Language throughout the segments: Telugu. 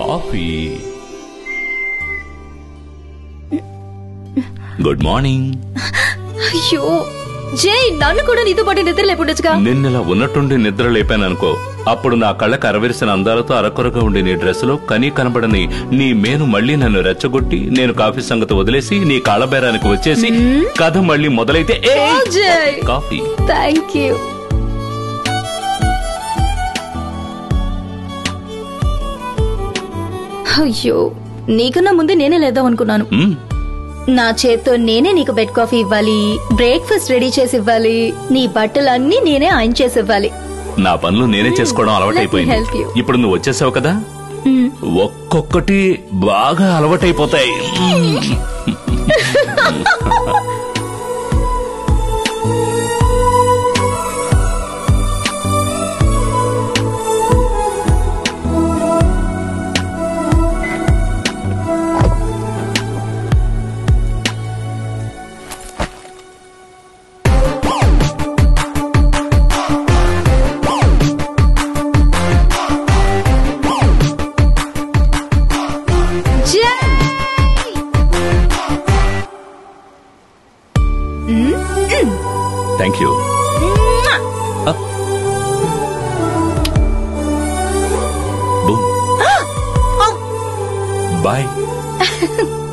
కాఫీ. Good morning. అయ్యో జై నన్ను కూడా నీతో పాటు నిద్ర లేపుండొచ్చుగా? నిన్నలా ఉన్నట్టుండి నిద్ర లేపాననుకో. అప్పుడు నా కళ్ళకు అరవిరిసిన అందాలతో అరకొరగా ఉండి నీ డ్రెస్సులో కనీ కనబడని నీ మేను మళ్ళీ నన్ను రెచ్చగొట్టి నేను కాఫీ సంగతి వదిలేసి నీ కాళ్ళబేరానికి వచ్చేసి కథ మళ్ళీ మొదలైతే కాఫీ. Thank you. అయ్యో నీకన్నా ముందే నేనే లేద్దాం అనుకున్నాను మ్మ్. నా చేత్తో నేనే నీకు బెడ్ కాఫీ ఇవ్వాలి బ్రేక్ఫాస్ట్ రెడీ చేసి ఇవ్వాలి నీ బట్టలన్నీ నేనే ఆయన చేసి ఇవ్వాలి నా పనులు నేనే చేసుకోవడం Let me help అలవాటైపోయింది you. ఇప్పుడు నువ్వు వచ్చేసావు కదా మ్మ్. ఒక్కొక్కటి బాగా అలవాటైపోతాయి యూ బాయ్ గుడ్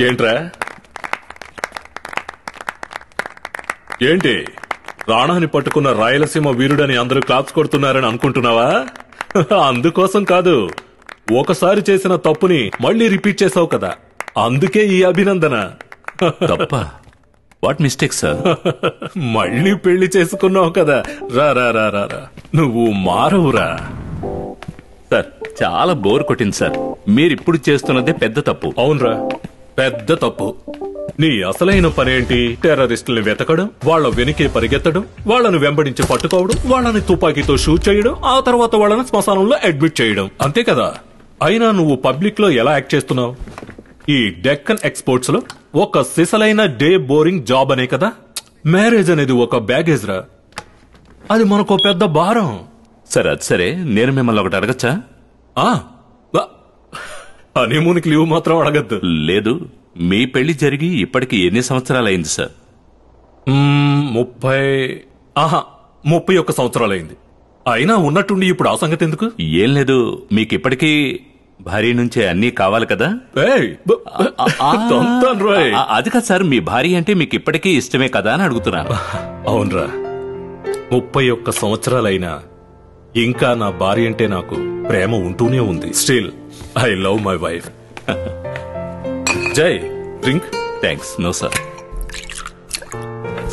ఏంట్రా? ఏంటి? రాణాన్ని పట్టుకున్న రాయలసీమ వీరుడని అందరూ క్లాప్స్ కొడుతున్నారని అనుకుంటున్నావా? అందుకోసం కాదు. ఒకసారి చేసిన తప్పుని మళ్ళీ రిపీట్ చేసావు కదా. అందుకే ఈ అభినందన. తప్ప. వాట్ మిస్టేక్ సార్ మళ్ళీ పెళ్ళి చేసుకున్నావు కదా. రా రా రా రా రా. నువ్వు మారవురా. సార్ చాలా బోర్ కొట్టింది సార్ మీరిప్పుడు చేస్తున్నదే పెద్ద తప్పు. అవునరా. పెద్ద తప్పు. నీ అసలైన పనేంటి? టెర్రరిస్టుల్ని వెతకడం వాళ్ళ వెనుకే పరిగెత్తడం వాళ్ళను వెంబడించి పట్టుకోవడం వాళ్ళని తుపాకీతో షూట్ చేయడం ఆ తర్వాత వాళ్ళని శ్మశానంలో అడ్మిట్ చేయడం. అంతే కదా. అయినా నువ్వు పబ్లిక్లో ఎలా యాక్ట్ చేస్తున్నావు? ఈ డెక్కన్ ఎక్స్పోర్ట్స్లో ఒక సిసలైన డే బోరింగ్ జాబ్ అనే కదా? మ్యారేజ్ అనేది ఒక బ్యాగేజ్ రా. అది మనకో పెద్ద భారం. సరే అది సరే. నేను మిమ్మల్ని ఒకటి అడగచ్చా? ఆ హనీమూన్కి లీవ్ మాత్రం అడగద్దు. లేదు మీ పెళ్ళి జరిగి ఇప్పటికి ఎన్ని సంవత్సరాలైంది సార్? మ్మ్, ముప్పై ఆహా ముప్పై ఒక్క సంవత్సరాలైంది. అయినా ఉన్నట్టుండి ఇప్పుడు ఆ సంగతి ఎందుకు? ఏం లేదు మీకు ఇప్పటికీ భార్య నుంచే అన్నీ కావాలి కదా? అది కాదు సార్ మీ భార్య అంటే మీకు ఇప్పటికీ ఇష్టమే కదా అని అడుగుతున్నాను. అవునరా. ముప్పై ఒక్క సంవత్సరాలైనా ఇంకా నా భార్య అంటే నాకు ప్రేమ ఉంటూనే ఉంది. Still I love my wife జై drink. Thanks no sir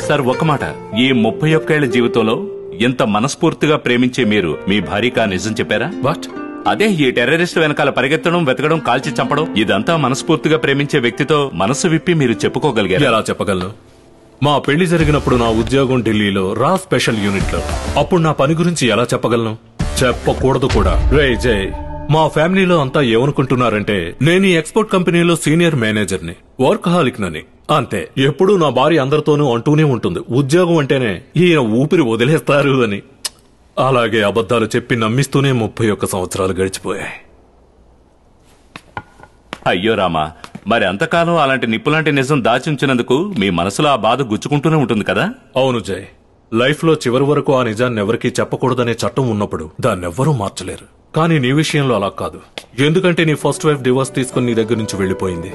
sir ఒక మాట. ఈ ముప్పై ఒక్కేళ్ళ జీవితంలో ఎంత మనస్ఫూర్తిగా ప్రేమించే మీరు మీ భార్యకా నిజం చెప్పారా? వాట్ అదే ఈ టెర్రరిస్ట్ వెనకాల పరిగెత్తడం వెతకడం కాల్చి చంపడం ఇదంతా మనస్ఫూర్తిగా ప్రేమించే వ్యక్తితో మనసు విప్పి మీరు చెప్పుకోగలిగారు? ఎలా చెప్పగలను? మా పెళ్ళి జరిగినప్పుడు నా ఉద్యోగం ఢిల్లీలో రా స్పెషల్ యూనిట్లో అప్పుడు నా పని గురించి ఎలా చెప్పగలను? చెప్పకూడదు కూడా. రే జై. మా ఫ్యామిలీలో అంతా ఏమనుకుంటున్నారంటే నేను ఈ ఎక్స్పోర్ట్ కంపెనీలో సీనియర్ మేనేజర్ని వర్క్ హాలిక్ నని అంతే. ఎప్పుడూ నా భార్య అందరితోనూ అంటూనే ఉంటుంది. ఉద్యోగం అంటేనే ఈయన ఊపిరి వదిలేస్తారు అని. అలాగే అబద్ధాలు చెప్పి నమ్మిస్తూనే ముప్పై ఒక్క సంవత్సరాలు గడిచిపోయాయి. అయ్యో రామా మరి అంతకాలం అలాంటి నిప్పులాంటి నిజం దాచి ఉంచినందుకు మీ మనసులో ఆ బాధ గుచ్చుకుంటూనే ఉంటుంది కదా? అవును జై లైఫ్లో చివరి వరకు ఆ నిజాన్ని ఎవరికీ చెప్పకూడదనే చట్టం ఉన్నప్పుడు దాన్నెవ్వరూ మార్చలేరు. కానీ నీ విషయంలో అలా కాదు. ఎందుకంటే నీ ఫస్ట్ వైఫ్ డివోర్స్ తీసుకుని నీ దగ్గర నుంచి వెళ్ళిపోయింది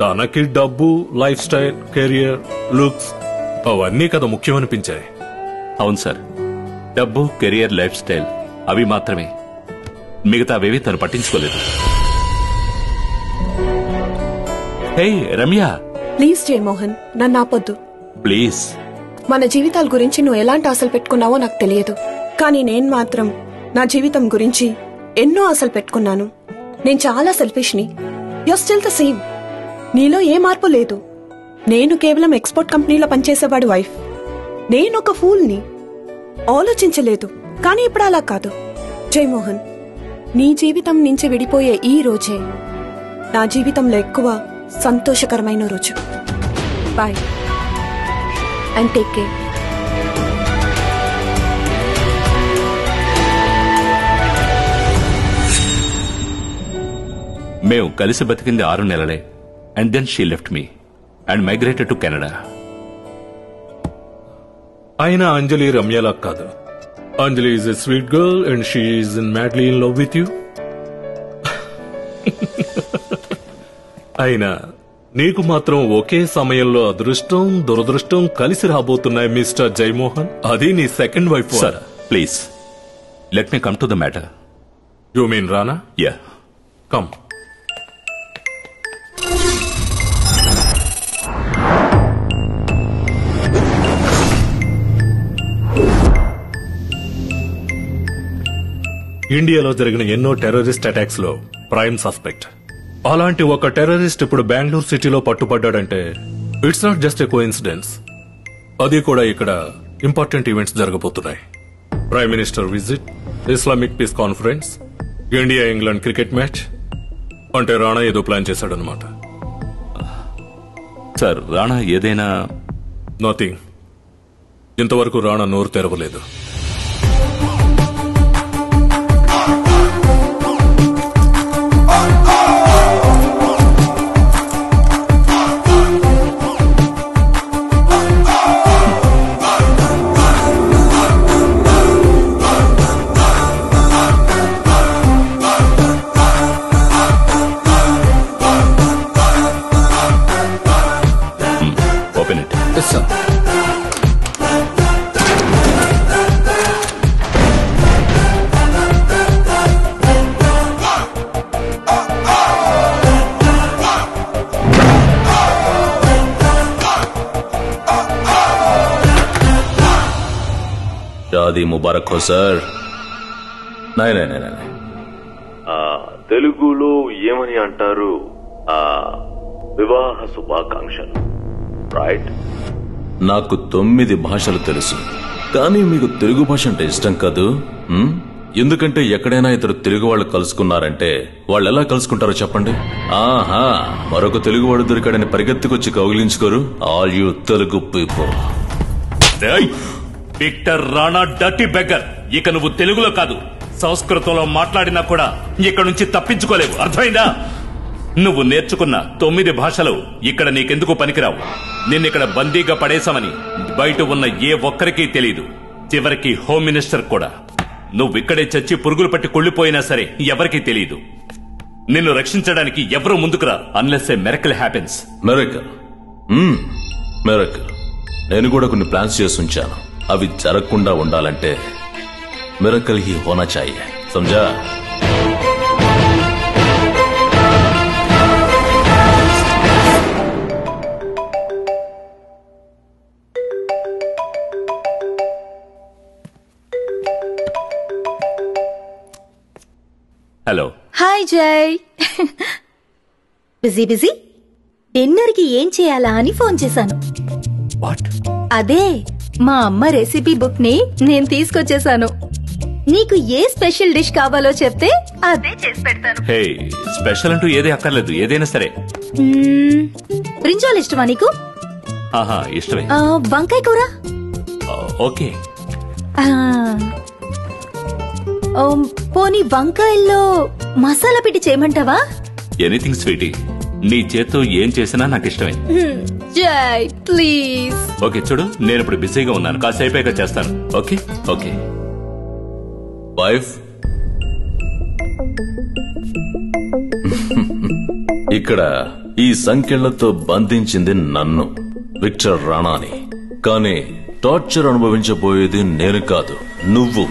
తనకి డబ్బు లైఫ్ స్టైల్ కెరియర్ లుక్స్ అవన్నీ కదా ముఖ్యమనిపించాయి. అవును సార్. డబ్బు కెరియర్ లైఫ్ స్టైల్ అవి మాత్రమే. మిగతావేవి తను పట్టించుకోలేదు. హే రమ్య! ప్లీజ్ జయమోహన్ నన్ను ఆపొద్దు. ప్లీజ్. మన జీవితాల గురించి నువ్వు ఎలాంటి ఆశలు పెట్టుకున్నావో నాకు తెలియదు. కానీ నేను మాత్రం నా జీవితం గురించి ఎన్నో ఆశలు పెట్టుకున్నాను. నేను చాలా సెల్ఫిష్ని యు స్టిల్ ద సేమ్ నీలో ఏ మార్పు లేదు. నేను కేవలం ఎక్స్పోర్ట్ కంపెనీలో పనిచేసేవాడు వైఫ్ నేను ఒక ఫూల్ని ఆలోచించలేదు. కానీ ఇప్పుడు అలా కాదు. జయమోహన్ నీ జీవితం నుంచి విడిపోయే ఈ రోజే నా జీవితంలో ఎక్కువ సంతోషకరమైన రోజు. బాయ్ అండ్ టేక్ కేర్ మేము కలిసి బతికింది ఆరు నెలలే. And then she left me and migrated to Canada అయినా అంజలి రమ్యలా కాదు. Anjali is a sweet girl and she is in madly in love with you అయినా నీకు మాత్రం ఒకే సమయంలో అదృష్టం దురదృష్టం కలిసి రాబోతున్నాయి మిస్టర్ జయమోహన్. అది నీ second wife sir please let me come to the matter you mean Rana yeah come ఇండియాలో జరిగిన ఎన్నో టెర్రరిస్ట్ అటాక్స్లో ప్రైమ్ సస్పెక్ట్. అలాంటి ఒక టెర్రరిస్ట్ ఇప్పుడు బెంగళూరు సిటీలో పట్టుపడ్డాడంటే it's not just a coincidence అది కూడా ఇక్కడ ఇంపార్టెంట్ ఈవెంట్స్ జరగబోతున్నాయి. Prime minister visit Islamic peace conference India England cricket match అంటే రాణా ఏదో ప్లాన్ చేశాడనమాట సార్ రాణా ఏదైనా నథింగ్ ఇంతవరకు రాణా నోరు తెరవలేదు. ముబారక్ హో సార్. తెలుగులో ఏమని అంటారు? ఆ వివాహ శుభాకాంక్షలు. రైట్ నాకు తొమ్మిది భాషలు తెలుసు. కానీ మీకు తెలుగు భాష అంటే ఇష్టం కాదు? ఎందుకంటే ఎక్కడైనా ఇద్దరు తెలుగు వాళ్ళు కలుసుకున్నారంటే వాళ్ళు ఎలా కలుసుకుంటారో చెప్పండి. ఆహా మరొక తెలుగువాడు దొరికాడని పరిగెత్తుకొచ్చి కౌగిలించుకోరు. All you Telugu people! Victor Rana dirty beggar. ఇక నువ్వు తెలుగులో కాదు సంస్కృతంలో మాట్లాడినా కూడా ఇక్కడ నుంచి తప్పించుకోలేవు. అర్థమైందా? నువ్వు నేర్చుకున్న తొమ్మిది భాషలు ఇక్కడ నీకెందుకు పనికిరావు? నిన్నిక్కడ బందీగా పడేశామని బయట ఉన్న ఏ ఒక్కరికీ తెలియదు చివరికి హోమ్ మినిస్టర్ కూడా. నువ్విక్కడే చచ్చి పురుగులు పట్టి కుళ్ళిపోయినా సరే ఎవరికీ తెలియదు నిన్ను రక్షించడానికి ఎవరూ ముందుకురా unless a miracle happens miracle miracle నేను కూడా కొన్ని ప్లాన్స్ చేసి ఉంచాను. అవి జరగకుండా ఉండాలంటే మెరకల్ హీ హోనా చాయే సమజా హాయ్ జై. Busy busy? డిన్నర్కి ఏం చేయాలా అని ఫోన్ చేశాను. వాట్? అదే మా అమ్మ రెసిపీ బుక్ని నేను తీసుకొచ్చేసాను. నీకు ఏ స్పెషల్ డిష్ కావాలో చెప్తే అదే చేసి పెడతాను. హే స్పెషల్ అంటూ ఏది అక్కర్లేదు ఏదైనా సరే. మ్మ్, బ్రింజాల్ ఇష్టమా నీకు? ఆహా ఇష్టమే. ఆ, వంకాయ కూర? ఆ, ఓకే. ఆ, ఓ, పోనీ వంకాయల్లో మసాలా పెట్టి చేయమంటావా? ఎనీథింగ్ స్వీటీ నీ చేత్తో ఏం చేసినా నాకు ఇష్టమే. జై ప్లీజ్ ఓకే చూడు నేను ఇప్పుడు బిజీగా ఉన్నాను. కాసేపు చేస్తాను. ఓకే? ఓకే. వైఫ్ ఇక్కడ ఈ సంఖ్యలతో బంధించింది నన్ను విక్టర్ రాణాని. కానీ టార్చర్ అనుభవించబోయేది నేను కాదు నువ్వు.